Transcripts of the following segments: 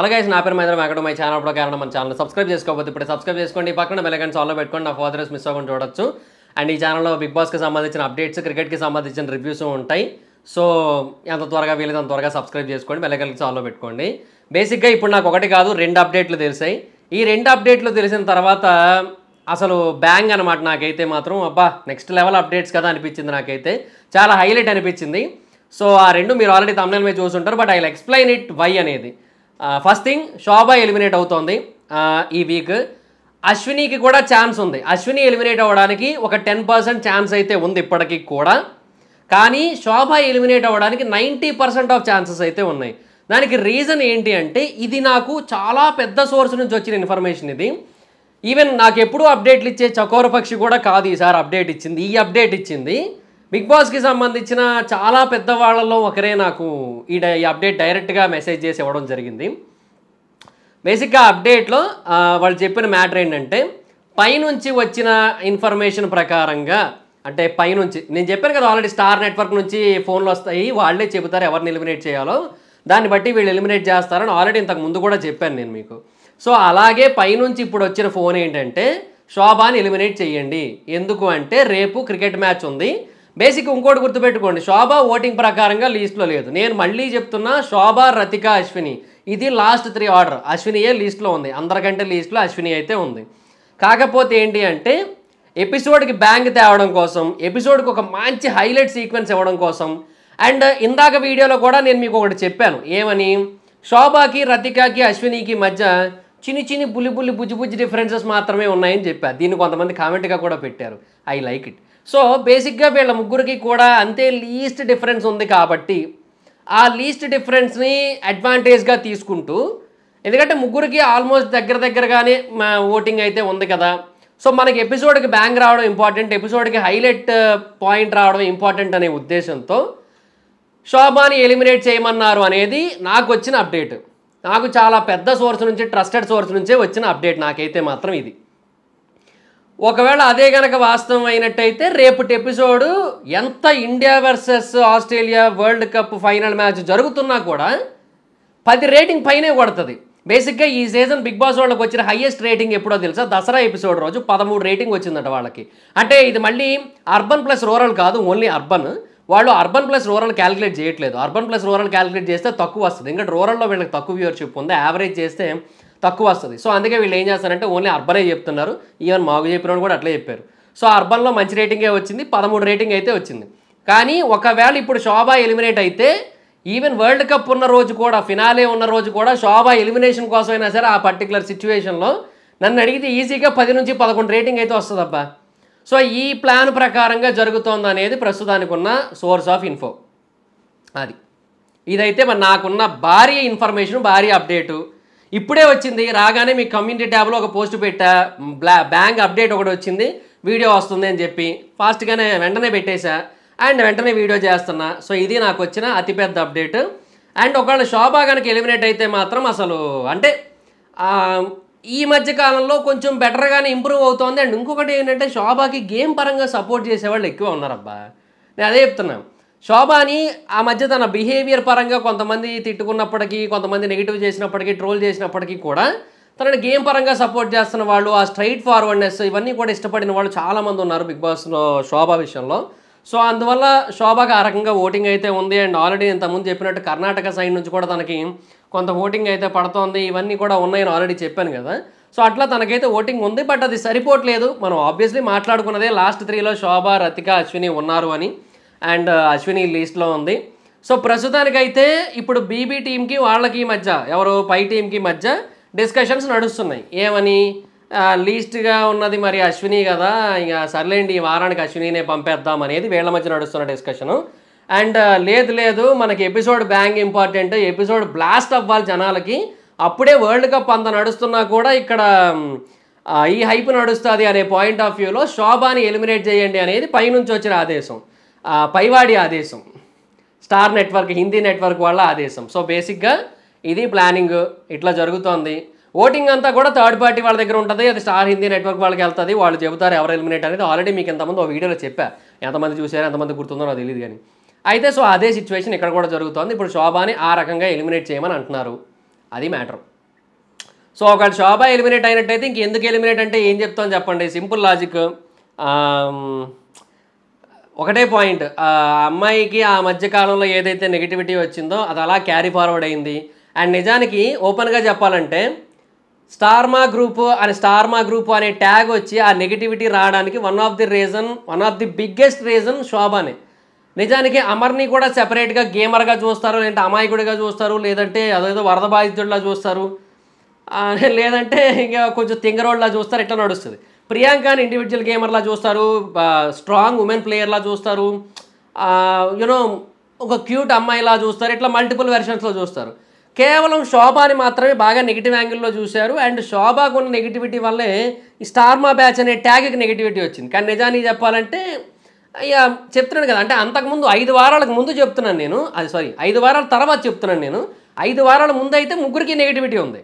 అలాగే నా పేరు మహేంద్ర వెంకట మై ఛానల్ కూడా కారణం మన ఛానల్ సబ్స్క్రైబ్ చేసుకోకపోతే ఇప్పుడు సబ్స్క్రైబ్ చేసుకోండి. పక్కన బెలగన్స్ ఆల్లో పెట్టుకోండి నా ఫాదర్స్ మిస్ అవ్వకుండా చూడొచ్చు. అండ్ ఈ ఛానల్లో బిగ్ బాస్కి సంబంధించిన అప్డేట్స్ క్రికెట్కి సంబంధించిన రివ్యూస్ ఉంటాయి. సో ఎంత త్వరగా వీలైతే అంత త్వరగా సబ్స్క్రైబ్ చేసుకోండి. బెలగన్స్ ఆల్లో పెట్టుకోండి. బేసిక్గా ఇప్పుడు నాకు ఒకటి కాదు రెండు అప్డేట్లు తెలిసాయి. ఈ రెండు అప్డేట్లు తెలిసిన తర్వాత అసలు బ్యాంగ్ అనమాట నాకైతే మాత్రం. అబ్బా నెక్స్ట్ లెవెల్ అప్డేట్స్ కదా అనిపించింది నాకైతే. చాలా హైలైట్ అనిపించింది. సో ఆ రెండు మీరు ఆల్రెడీ తమిళ మీద చూసుంటారు but I explain it why అనేది. ఫస్ట్ థింగ్ శోభా ఎలిమినేట్ అవుతోంది. ఈ వీక్ అశ్వినికి కూడా ఛాన్స్ ఉంది. అశ్విని ఎలిమినేట్ అవ్వడానికి ఒక టెన్ పర్సెంట్ ఛాన్స్ అయితే ఉంది ఇప్పటికీ కూడా. కానీ శోభ ఎలిమినేట్ అవ్వడానికి నైంటీ పర్సెంట్ ఆఫ్ ఛాన్సెస్ అయితే ఉన్నాయి. దానికి రీజన్ ఏంటి అంటే ఇది నాకు చాలా పెద్ద సోర్స్ నుంచి వచ్చిన ఇన్ఫర్మేషన్ ఇది. ఈవెన్ నాకు ఎప్పుడూ అప్డేట్లు ఇచ్చే చకోర పక్షి కూడా కాదు ఈసారి అప్డేట్ ఇచ్చింది. ఈ అప్డేట్ ఇచ్చింది బిగ్ బాస్కి సంబంధించిన చాలా పెద్దవాళ్ళలో ఒకరే నాకు ఈ డై- ఈ అప్డేట్ డైరెక్ట్గా మెసేజ్ చేసి ఇవ్వడం జరిగింది. బేసిక్గా అప్డేట్లో వాళ్ళు చెప్పిన మ్యాటర్ ఏంటంటే పైనుంచి వచ్చిన ఇన్ఫర్మేషన్ ప్రకారంగా అంటే పైనుంచి నేను చెప్పాను కదా ఆల్రెడీ స్టార్ నెట్వర్క్ నుంచి ఫోన్లు వస్తాయి వాళ్ళే చెబుతారు ఎవరిని ఎలిమినేట్ చేయాలో దాన్ని బట్టి వీళ్ళు ఎలిమినేట్ చేస్తారని ఆల్రెడీ ఇంతకు ముందు కూడా చెప్పాను నేను మీకు. సో అలాగే పైనుంచి ఇప్పుడు వచ్చిన ఫోన్ ఏంటంటే శోభాని ఎలిమినేట్ చేయండి. ఎందుకు అంటే రేపు క్రికెట్ మ్యాచ్ ఉంది బేసిక్ ఇంకోటి గుర్తుపెట్టుకోండి శోభ ఓటింగ్ ప్రకారంగా లీస్ట్లో లేదు. నేను మళ్ళీ చెప్తున్నా శోభ రతిక అశ్విని. ఇది లాస్ట్ త్రీ ఆర్డర్. అశ్వినియే లీస్ట్లో ఉంది. అందరికంటే లీస్ట్లో అశ్విని అయితే ఉంది. కాకపోతే ఏంటి అంటే ఎపిసోడ్కి బ్యాంక్ తేవడం కోసం ఎపిసోడ్కి ఒక మంచి హైలైట్ సీక్వెన్స్ ఇవ్వడం కోసం అండ్ ఇందాక వీడియోలో కూడా నేను మీకు ఒకటి చెప్పాను. ఏమని? శోభాకి రతికాకి అశ్వినికి మధ్య చిన్ని చిన్ని బుల్లి బుల్లి బుజ్జి బుజ్జి డిఫరెన్సెస్ మాత్రమే ఉన్నాయని చెప్పారు దీన్ని కొంతమంది కామెంట్గా కూడా పెట్టారు. ఐ లైక్ ఇట్ సో బేసిక్గా వీళ్ళ ముగ్గురికి కూడా అంతే లీస్ట్ డిఫరెన్స్ ఉంది కాబట్టి ఆ లీస్ట్ డిఫరెన్స్ని అడ్వాంటేజ్గా తీసుకుంటూ ఎందుకంటే ముగ్గురికి ఆల్మోస్ట్ దగ్గర దగ్గరగానే ఓటింగ్ అయితే ఉంది కదా. సో మనకి ఎపిసోడ్కి బ్యాంక్ రావడం ఇంపార్టెంట్ ఎపిసోడ్కి హైలైట్ పాయింట్ రావడం ఇంపార్టెంట్ అనే ఉద్దేశంతో శోభాని ఎలిమినేట్ చేయమన్నారు అనేది నాకు వచ్చిన అప్డేట్ నాకు చాలా పెద్ద సోర్స్ నుంచి ట్రస్టెడ్ సోర్స్ నుంచే వచ్చిన అప్డేట్ నాకైతే మాత్రం ఇది. ఒకవేళ అదే గనక వాస్తవం అయినట్టయితే రేపటి ఎపిసోడు ఎంత India versus Australia world cup final match జరుగుతున్నా కూడా పది రేటింగ్ పైనే కొడుతుంది. బేసిక్గా ఈ సీజన్ బిగ్ బాస్ వాళ్ళకి వచ్చిన హయ్యెస్ట్ రేటింగ్ ఎప్పుడో తెలుసా? దసరా ఎపిసోడ్ రోజు పదమూడు రేటింగ్ వచ్చిందట వాళ్ళకి. అంటే ఇది మళ్ళీ అర్బన్ ప్లస్ రూరల్ కాదు ఓన్లీ అర్బన్. వాళ్ళు అర్బన్ ప్లస్ రూరల్ క్యాలిక్యులేట్ చేయట్లేదు. అర్బన్ ప్లస్ రూరల్ క్యాలిక్యులేట్ చేస్తే తక్కువ వస్తుంది. ఇంకా రూరల్లో వీళ్ళకి తక్కువ వ్యూవర్షిప్ ఉంది. యావరేజ్ చేస్తే తక్కువ వస్తుంది. సో అందుకే వీళ్ళు ఏం చేస్తారంటే ఓన్లీ అర్బనే చెప్తున్నారు. ఈవెన్ మాకు చెప్పిన కూడా అట్లే చెప్పారు. సో అర్బన్లో మంచి రేటింగే వచ్చింది పదమూడు రేటింగ్ అయితే వచ్చింది. కానీ ఒకవేళ ఇప్పుడు శోభా ఎలిమినేట్ అయితే ఈవెన్ వరల్డ్ కప్ ఉన్న రోజు కూడా ఫినాలే ఉన్న రోజు కూడా శోభా ఎలిమినేషన్ కోసమైనా సరే ఆ పర్టికులర్ సిచ్యువేషన్లో నన్ను అడిగితే ఈజీగా పది నుంచి పదకొండు రేటింగ్ అయితే వస్తుందబ్బా. సో ఈ ప్లాన్ ప్రకారంగా జరుగుతోంది అనేది ప్రస్తుతానికి ఉన్న సోర్స్ ఆఫ్ ఇన్ఫో. అది. ఇదైతే మరి నాకున్న భారీ ఇన్ఫర్మేషన్ భారీ అప్డేటు. ఇప్పుడే వచ్చింది. రాగానే మీ కమ్యూనిటీ ట్యాబ్లో ఒక పోస్ట్ పెట్టా. బ్లా బ్యాంక్ అప్డేట్ ఒకటి వచ్చింది. వీడియో వస్తుంది అని చెప్పి. ఫాస్ట్గానే వెంటనే పెట్టేశా. అండ్ వెంటనే వీడియో చేస్తున్నా. సో ఇది నాకు వచ్చిన అతిపెద్ద అప్డేట్. అండ్ ఒకవేళ శోభా కనుక ఎలిమినేట్ అయితే మాత్రం అసలు అంటే ఈ మధ్య కాలంలో కొంచెం బెటర్గానే ఇంప్రూవ్ అవుతోంది. అండ్ ఇంకొకటి ఏంటంటే శోభాకి గేమ్ పరంగా సపోర్ట్ చేసేవాళ్ళు ఎక్కువ ఉన్నారబ్బా. నేను అదే చెప్తున్నాను శోభాని ఆ మధ్య తన బిహేవియర్ పరంగా కొంతమంది తిట్టుకున్నప్పటికీ కొంతమంది నెగిటివ్ చేసినప్పటికీ ట్రోల్ చేసినప్పటికీ కూడా తనని గేమ్ పరంగా సపోర్ట్ చేస్తున్న వాళ్ళు ఆ స్ట్రైట్ ఫార్వర్డ్నెస్ ఇవన్నీ కూడా ఇష్టపడిన వాళ్ళు చాలామంది ఉన్నారు బిగ్ బాస్లో శోభా విషయంలో. సో అందువల్ల శోభాకి ఆ రకంగా ఓటింగ్ అయితే ఉంది. అండ్ ఆల్రెడీ ఇంతకుముందు చెప్పినట్టు కర్ణాటక సైడ్ నుంచి కూడా తనకి కొంత ఓటింగ్ అయితే పడుతోంది. ఇవన్నీ కూడా ఉన్నాయని ఆల్రెడీ చెప్పాను కదా. సో అట్లా తనకైతే ఓటింగ్ ఉంది. బట్ అది సరిపోవట్లేదు. మనం ఆబ్వియస్లీ మాట్లాడుకున్నదే లాస్ట్ త్రీలో శోభ రతిక అశ్విని ఉన్నారు అని. అండ్ అశ్విని లీస్ట్లో ఉంది. సో ప్రస్తుతానికైతే ఇప్పుడు బీబీ టీంకి వాళ్ళకి మధ్య ఎవరు పై టీంకి మధ్య డిస్కషన్స్ నడుస్తున్నాయి. ఏమని? లీస్ట్గా ఉన్నది మరి అశ్విని కదా ఇక సర్లేండి ఈ వారానికి అశ్వినినే పంపేద్దాం అనేది వీళ్ళ మధ్య నడుస్తున్న డిస్కషను అండ్ లేదు లేదు మనకి episode bang important episode blast అవ్వాలి జనాలకి. అప్పుడే వరల్డ్ కప్ అంత నడుస్తున్నా కూడా ఇక్కడ ఈ హైప్ నడుస్తుంది అనే పాయింట్ ఆఫ్ వ్యూలో శోభాని ఎలిమినేట్ చేయండి అనేది పైనుంచి వచ్చిన ఆదేశం. పైవాడి ఆదేశం. స్టార్ నెట్వర్క్ హిందీ నెట్వర్క్ వాళ్ళ ఆదేశం. సో బేసిక్గా ఇది ప్లానింగ్. ఇట్లా జరుగుతోంది. ఓటింగ్ అంతా కూడా థర్డ్ పార్టీ వాళ్ళ దగ్గర ఉంటుంది. అది స్టార్ హిందీ నెట్వర్క్ వాళ్ళకి వెళ్తుంది. వాళ్ళు చెబుతారు ఎవరు ఎలిమినేట్ అనేది. ఆల్రెడీ మీకు ఎంతమంది ఒక వీడియోలో చెప్పా. ఎంతమంది చూసారు ఎంతమంది గుర్తుందో నాకు తెలియదు కానీ. అయితే సో అదే సిచ్యువేషన్ ఇక్కడ కూడా జరుగుతోంది. ఇప్పుడు శోభాని ఆ రకంగా ఎలిమినేట్ చేయమని అంటున్నారు. అది మ్యాటర్. సో ఒకవేళ శోభ ఎలిమినేట్ అయినట్టయితే ఇంక ఎందుకు ఎలిమినేట్ అంటే ఏం చెప్తామని చెప్పండి. Simple logic. ఒకటే పాయింట్. ఆ అమ్మాయికి ఆ మధ్య కాలంలో ఏదైతే నెగిటివిటీ వచ్చిందో అది అలా క్యారీ ఫార్వర్డ్ అయింది. అండ్ నిజానికి ఓపెన్గా చెప్పాలంటే స్టార్మా గ్రూప్ అని స్టార్మా గ్రూప్ అనే ట్యాగ్ వచ్చి ఆ నెగిటివిటీ రావడానికి one of the reason one of the biggest reason శోభానే. నిజానికి అమర్ని కూడా సెపరేట్గా గేమర్గా చూస్తారు లేదంటే అమాయకుడిగా చూస్తారు లేదంటే అదేదో వరద బాధితుడిలా చూస్తారు. లేదంటే ఇంకా కొంచెం తింగరోడ్లా చూస్తారు ఇట్లా నడుస్తుంది. ప్రియాంకని ఇండివిజువల్ గేమర్లా చూస్తారు స్ట్రాంగ్ ఉమెన్ ప్లేయర్లా చూస్తారు యూనో ఒక క్యూట్ అమ్మాయిలా చూస్తారు ఇట్లా మల్టిపుల్ వెర్షన్స్లో చూస్తారు. కేవలం శోభాని మాత్రమే బాగా నెగిటివ్ యాంగిల్లో చూశారు అండ్ శోభాకు ఉన్న నెగిటివిటీ వల్లే ఈ స్టార్మా బ్యాచ్ అనే ట్యాగ్కి నెగిటివిటీ వచ్చింది. కానీ నిజానికి చెప్పాలంటే అయ్యా చెప్తున్నాను కదా అంటే అంతకుముందు ఐదు వారాలకు ముందు చెప్తున్నాను నేను అది సారీ ఐదు వారాల తర్వాత చెప్తున్నాను నేను ఐదు వారాల ముందు అయితే ముగ్గురికి నెగిటివిటీ ఉంది.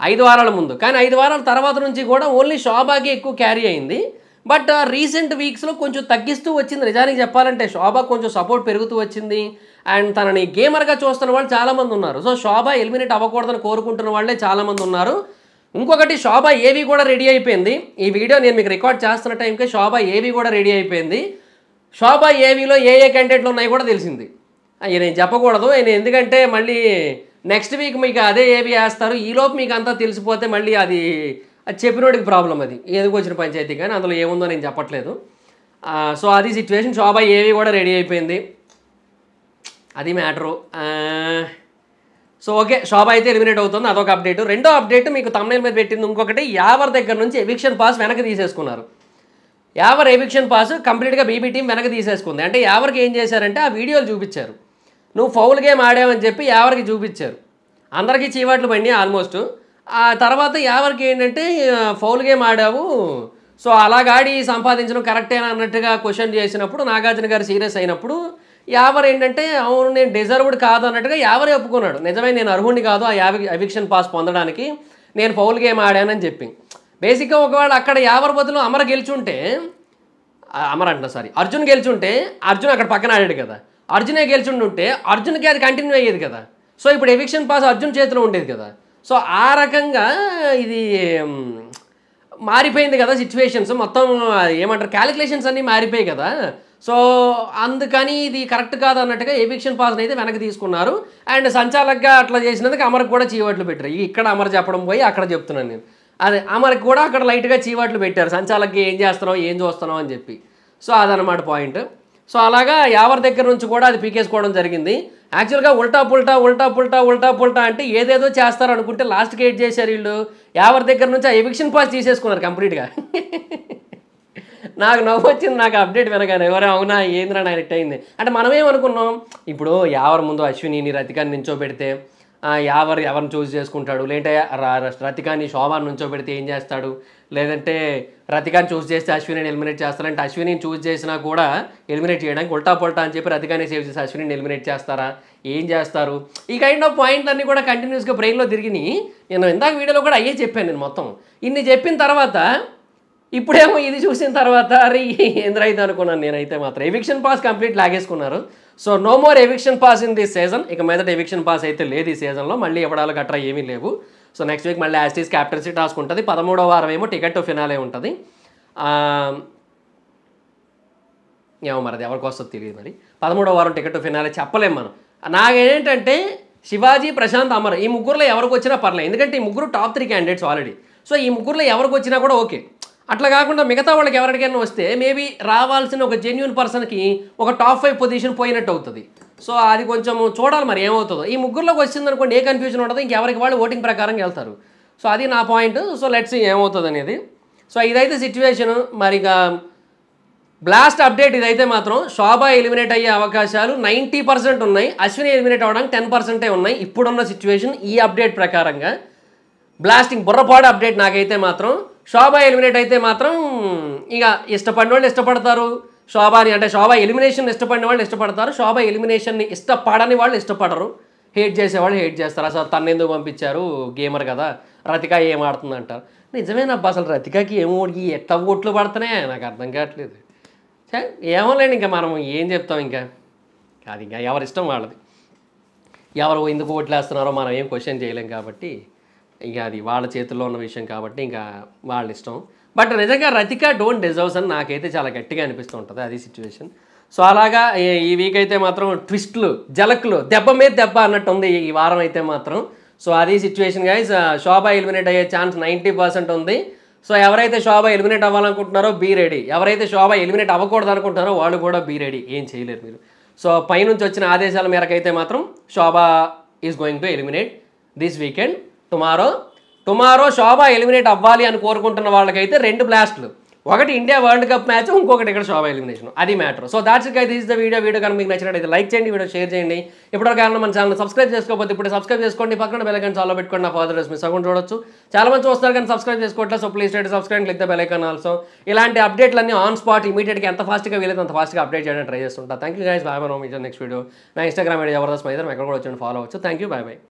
ఐదు వారాల ముందు. కానీ ఐదు వారాల తర్వాత నుంచి కూడా ఓన్లీ శోభాకి ఎక్కువ క్యారీ అయింది. బట్ రీసెంట్ వీక్స్లో కొంచెం తగ్గిస్తూ వచ్చింది. నిజానికి చెప్పాలంటే శోభ కొంచెం సపోర్ట్ పెరుగుతూ వచ్చింది. అండ్ తనని గేమర్గా చూస్తున్న వాళ్ళు చాలామంది ఉన్నారు. సో శోభ ఎలిమినేట్ అవ్వకూడదని కోరుకుంటున్న వాళ్ళే చాలామంది ఉన్నారు. ఇంకొకటి శోభ ఏవి కూడా రెడీ అయిపోయింది. ఈ వీడియో నేను మీకు రికార్డ్ చేస్తున్న టైంకి శోభ ఏవి కూడా రెడీ అయిపోయింది. శోభ ఏవిలో ఏ ఏ క్యాండిడేట్లు ఉన్నాయి కూడా తెలిసింది. నేను చెప్పకూడదు. నేను ఎందుకంటే మళ్ళీ నెక్స్ట్ వీక్ మీకు అదే ఏవి వేస్తారు? ఈలోపు మీకు అంతా తెలిసిపోతే మళ్ళీ అది అది చెప్పినోడికి ప్రాబ్లం అది. ఏదికి వచ్చిన పంచాయతీ కానీ అందులో ఏముందో నేను చెప్పట్లేదు. సో అది సిచ్యువేషన్ శోభ ఏవి కూడా రెడీ అయిపోయింది. అది మ్యాటరు సో ఓకే శోభ అయితే ఎలిమినేట్ అవుతుంది. అదొక అప్డేట్ రెండో అప్డేట్ మీకు తమిళ మీద పెట్టింది ఇంకొకటి. యావర్ దగ్గర నుంచి ఎవిక్షన్ పాస్ వెనక్కి తీసేసుకున్నారు. యావర్ ఎవిక్షన్ పాస్ కంప్లీట్గా బీబీ టీం వెనక్కి తీసేసుకుంది. అంటే యావర్కి ఏం చేశారంటే ఆ వీడియోలు చూపించారు. నువ్వు ఫౌల్ గేమ్ ఆడావని చెప్పి యావరికి చూపించారు. అందరికీ చీవాట్లు పడినాయి ఆల్మోస్ట్. ఆ తర్వాత యావరికి ఏంటంటే ఫౌల్ గేమ్ ఆడావు. సో అలాగాడి సంపాదించడం కరెక్టేనా అన్నట్టుగా క్వశ్చన్ చేసినప్పుడు నాగార్జున గారు సీరియస్ అయినప్పుడు యావర్ ఏంటంటే అవును నేను డిజర్వ్డ్ కాదు అన్నట్టుగా యావరే ఒప్పుకున్నాడు. నిజమే నేను అర్హుడిని కాదు ఆ యావి ఎవిక్షన్ పాస్ పొందడానికి నేను ఫౌల్ గేమ్ ఆడానని చెప్పి. బేసిక్గా ఒకవేళ అక్కడ యావర్ బదులు అమర గెలుచుంటే అమర్ అంట సారీ అర్జున్ గెలుచుంటే అర్జున్ అక్కడ పక్కన ఆడాడు కదా. అర్జునే గెలిచిండుంటే అర్జున్కి అది కంటిన్యూ అయ్యేది కదా. సో ఇప్పుడు ఎవిక్షన్ పాస్ అర్జున్ చేతిలో ఉండేది కదా. సో ఆ రకంగా ఇది మారిపోయింది కదా సిచ్యువేషన్స్ మొత్తం ఏమంటారు క్యాలిక్యులేషన్స్ అన్నీ మారిపోయాయి కదా. సో అందుకని ఇది కరెక్ట్ కాదు అన్నట్టుగా ఎవిక్షన్ పాస్ని అయితే వెనక్కి తీసుకున్నారు. అండ్ సంచాలకగా అట్లా చేసినందుకు అమర్కి కూడా చీవాట్లు పెట్టారు. ఇక్కడ అమర్ చెప్పడం పోయి అక్కడ చెప్తున్నాను నేను. అదే అమర్కి కూడా అక్కడ లైట్గా చీవాట్లు పెట్టారు. సంచాలకుగా ఏం చేస్తున్నావు ఏం చూస్తున్నావు అని చెప్పి. సో అదనమాట పాయింట్ సో అలాగా యావర్ దగ్గర నుంచి కూడా అది పీకేసుకోవడం జరిగింది. యాక్చువల్గా ఉల్టా పుల్టా ఉల్టా పుల్టా ఉల్టా పుల్టా అంటే ఏదేదో చేస్తారు అనుకుంటే లాస్ట్కి ఏడ్ చేశారు వీళ్ళు. యావర్ దగ్గర నుంచి ఆ ఎవిక్షన్ పాస్ తీసేసుకున్నారు కంప్లీట్గా. నాకు నవ్వు వచ్చింది నాకు అప్డేట్ వినగానే ఎవరో అవునా ఏంద్రా నా ఇట్ అయింది అంటే మనమేమనుకున్నాం ఇప్పుడు యావర్ ముందు అశ్విని రతికాని నించోబెడితే ఎవరు ఎవరిని చూస్ చేసుకుంటాడు? లేదంటే ర- రతికాని శోభాన్ని నుంచోబెడితే ఏం చేస్తాడు? లేదంటే రతికాని చూస్ చేస్తే అశ్విని ఎలిమినేట్ చేస్తారంటే అశ్విని చూస్ చేసినా కూడా ఎలిమినేట్ చేయడానికి ఉల్టా పొల్టా అని చెప్పి రతికాని సేవ్ చేసి అశ్విని ఎలిమినేట్ చేస్తారా? ఏం చేస్తారు? ఈ కైండ్ ఆఫ్ పాయింట్ అన్ని కూడా కంటిన్యూస్గా బ్రెయిన్లో తిరిగినాయి నేను ఇందాక వీడియోలో కూడా అయ్యే చెప్పాను నేను మొత్తం. ఇన్ని చెప్పిన తర్వాత ఇప్పుడేమో ఇది చూసిన తర్వాత అరే ఏంద్ర అయితే అనుకున్నాను నేనైతే మాత్రం. Eviction pass complete లాగేసుకున్నారు. So no more eviction pass in this season ఇక మీదట ఎవిక్షన్ పాస్ అయితే లేదు ఈ సీజన్లో మళ్ళీ ఇవ్వడాలు గట్రా ఏమీ లేవు. సో నెక్స్ట్ వీక్ మళ్ళీ యాస్టీస్ క్యాప్టెన్సీ టాస్క్ ఉంటుంది పదమూడవ వారం ఏమో టికెట్ ఫినాలే ఉంటుంది ఏమో మరి అది ఎవరికి వస్తుందో తెలియదు మరి. పదమూడవ వారం టికెట్ ఫినాలే చెప్పలేము మనం. నాకేంటంటే శివాజీ ప్రశాంత్ అమర్ ఈ ముగ్గురులో ఎవరికి వచ్చినా పర్లేదు. ఎందుకంటే ఈ ముగ్గురు top three candidates already so ఈ ముగ్గురులో ఎవరికి వచ్చినా కూడా ఓకే అట్లా కాకుండా మిగతా వాళ్ళకి ఎవరికైనా వస్తే మేబీ రావాల్సిన ఒక జెన్యున్ పర్సన్కి ఒక టాప్ ఫైవ్ పొజిషన్ పోయినట్టు అవుతుంది. సో అది కొంచెం చూడాలి మరి ఏమవుతుందో. ఈ ముగ్గురులోకి వచ్చింది అనుకోండి ఏ కన్ఫ్యూజన్ ఉండదు. ఇంకెవరికి వాళ్ళు ఓటింగ్ ప్రకారం వెళ్తారు. సో అది నా పాయింట్ సో లెట్స్ ఏమవుతుంది అనేది. సో ఇదైతే సిచ్యువేషన్ మరి ఇక బ్లాస్ట్ అప్డేట్ ఇదైతే మాత్రం శోభ ఎలిమినేట్ అయ్యే అవకాశాలు నైంటీ పర్సెంట్ ఉన్నాయి. అశ్విని ఎలిమినేట్ అవ్వడానికి టెన్ పర్సెంటే ఉన్నాయి. ఇప్పుడున్న సిచ్యువేషన్ ఈ అప్డేట్ ప్రకారంగా. బ్లాస్టింగ్ బుర్రపాడు అప్డేట్ నాకైతే మాత్రం శోభ ఎలిమినేట్ అయితే మాత్రం ఇక ఇష్టపడిన వాళ్ళు ఇష్టపడతారు. శోభాని అంటే శోభ ఎలిమినేషన్ ఇష్టపడిన వాళ్ళు ఇష్టపడతారు. శోభ ఎలిమినేషన్ని ఇష్టపడని వాళ్ళు ఇష్టపడరు. హేట్ చేసేవాళ్ళు హేట్ చేస్తారు. అసలు తను ఎందుకు పంపించారు? గేమర్ కదా. రతిక ఏం ఆడుతుంది అంటారు నిజమేనబ్బా అసలు రతికకి ఏం ఓడికి ఎట్ట ఓట్లు పడుతున్నాయి నాకు అర్థం కావట్లేదు. ఏమో ఏమోలేండి ఇంకా మనం ఏం చెప్తాం ఇంకా? కాదు ఇంకా ఎవరి ఇష్టం వాళ్ళది. ఎవరు ఎందుకు ఓట్లేస్తున్నారో మనం ఏం క్వశ్చన్ చేయలేం కాబట్టి. ఇక అది వాళ్ళ చేతుల్లో ఉన్న విషయం కాబట్టి ఇంకా వాళ్ళ ఇష్టం. బట్ నిజంగా రతిక డోంట్ డిజర్వ్స్ అని నాకైతే చాలా గట్టిగా అనిపిస్తూ ఉంటుంది అది సిచ్యువేషన్ సో అలాగా ఈ- వీక్ అయితే మాత్రం ట్విస్ట్లు జలక్లు దెబ్బ మీద దెబ్బ అన్నట్టు ఉంది ఈ వారం అయితే మాత్రం. సో అది సిచ్యువేషన్ గైజ్ శోభ ఎలిమినేట్ అయ్యే ఛాన్స్ నైంటీ పర్సెంట్ ఉంది. సో ఎవరైతే శోభ ఎలిమినేట్ అవ్వాలనుకుంటున్నారో బీ రెడీ ఎవరైతే శోభ ఎలిమినేట్ అవ్వకూడదు అనుకుంటున్నారో వాళ్ళు కూడా బీ రెడీ ఏం చేయలేరు మీరు. సో పైనుంచి వచ్చిన ఆదేశాల మేరకైతే మాత్రం Shobha is going to eliminate this weekend tomorrow tomorrow Shobha eliminate అవ్వాలి అని కోరుకుంటున్న వాళ్ళకైతే రెండు బ్లాస్ట్లు. ఒకటి ఇండియా వరల్డ్ కప్ మ్యాచ్ ఇంకొకటి ఇక్కడ శోభ ఎలిమినేషన్. అది matter. So that's it this the video video కనుక మీకు నచ్చినట్టయితే లైక్ చేయండి వీడియో షేర్ చేయండి. ఇప్పటివరకు కారణం మన ఛానల్ సబ్స్క్రైబ్ చేసుకోకపోతే ఇప్పుడు సబ్స్క్రైబ్ చేసుకోండి. పక్కన బెల్ ఐకాన్ చాలా పెట్టుకోండి నా ఫాదర్ మిస్ అవ్వకుండా చూడొచ్చు. చాలా మంది చూస్తారు కానీ సబ్స్క్రైబ్ చేసుకోవట్లేదు. So please right subscribe click the bell icon also ఇలాంటి అప్డేట్లన్నీ ఆన్ స్పాట్ ఇమీడియట్గా ఎంత ఫాస్ట్గా వీలైతే అంత ఫాస్ట్గా అప్డేట్ చేయడానికి ట్రై చేస్తుంటా. Thank you guys bye bye no next video నా ఇన్స్టాగ్రామ్ ఐడి జబర్దస్త్ మైదర్ ఎక్కడ కూడా వచ్చి ఫాలో అవచ్చు థ్యాంక్ యూ బాయ్ బాయ్